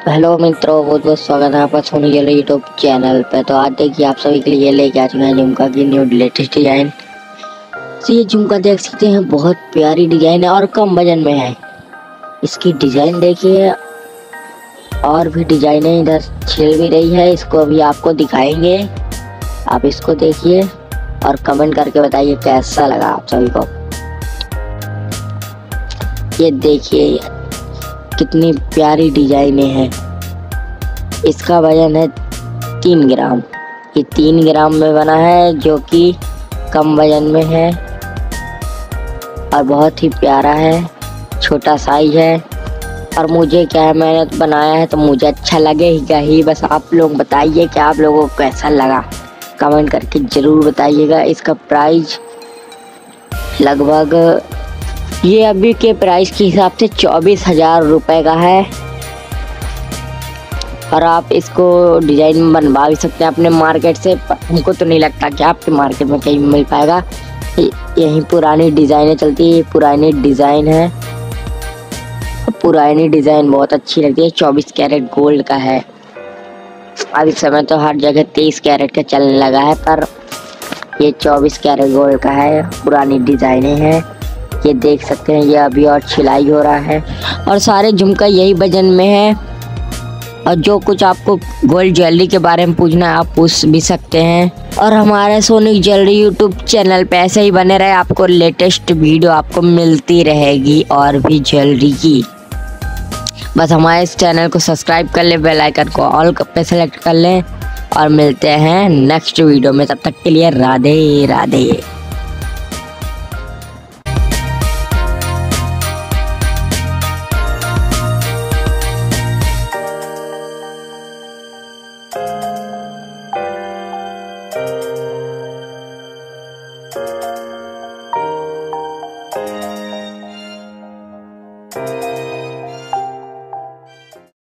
Hello मित्रों, बहुत बहुत स्वागत है आपका सोनी ज्वेलरी यूट्यूब चैनल पे। तो आज देखिए आप सभी के लिए लेके आ चुके हैं झुमका की न्यू लेटेस्ट डिज़ाइन तो ये झुमका देख सकते हैं, बहुत प्यारी डिज़ाइन है और कम वज़न में है। इसकी डिज़ाइन देखिए, और भी डिजाइनें इधर छिल भी रही है, इसको अभी आपको दिखाएँगे। आप इसको देखिए और कमेंट करके बताइए कैसा लगा आप सभी को। ये देखिए कितनी प्यारी डिजाइने हैं। इसका वज़न है तीन ग्राम। ये तीन ग्राम में बना है, जो कि कम वज़न में है और बहुत ही प्यारा है। छोटा साइज़ है। और मुझे क्या है, मैंने तो बनाया है तो मुझे अच्छा लगेगा ही। बस आप लोग बताइए कि आप लोगों को कैसा लगा। कमेंट करके ज़रूर बताइएगा। इसका प्राइस लगभग ये अभी के प्राइस के हिसाब से चौबीस हज़ार रुपये का है। और आप इसको डिज़ाइन बनवा भी सकते हैं अपने मार्केट से हमको तो नहीं लगता कि आपके मार्केट में कहीं मिल पाएगा। यही पुरानी डिज़ाइनें चलती है पुरानी डिज़ाइन है। पुरानी डिज़ाइन बहुत अच्छी लगती है, चौबीस कैरेट गोल्ड का है। अब इस समय तो हर जगह तेईस कैरेट का चलने लगा है, पर ये चौबीस कैरेट गोल्ड का है, पुरानी डिज़ाइनें हैं। ये देख सकते हैं, ये अभी और छिलाई हो रहा है। और सारे झुमका यही वज़न में है। और जो कुछ आपको गोल्ड ज्वेलरी के बारे में पूछना है, आप पूछ भी सकते हैं। और हमारे सोनिक ज्वेलरी यूट्यूब चैनल पे ऐसे ही बने रहे, आपको लेटेस्ट वीडियो आपको मिलती रहेगी और भी ज्वेलरी की। बस हमारे इस चैनल को सब्सक्राइब कर ले, बेल आइकन को ऑल पे सेलेक्ट कर लें। और मिलते हैं नेक्स्ट वीडियो में, तब तक के लिए राधे राधे।